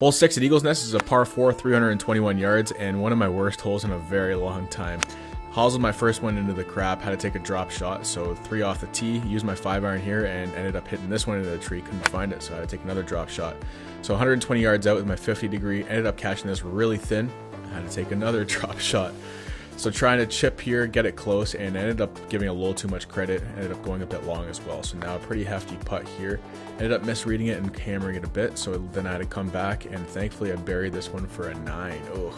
Hole 6 at Eagles Nest is a par 4, 321 yards, and one of my worst holes in a very long time. Hoseled my first one into the crap, had to take a drop shot, so three off the tee, used my five iron here, and ended up hitting this one into the tree, couldn't find it, so I had to take another drop shot. So 120 yards out with my 50 degree, ended up catching this really thin, I had to take another drop shot. So trying to chip here, get it close, and ended up giving a little too much credit. Ended up going a bit long as well. So now a pretty hefty putt here. Ended up misreading it and hammering it a bit. So then I had to come back, and thankfully I buried this one for a nine. Oh,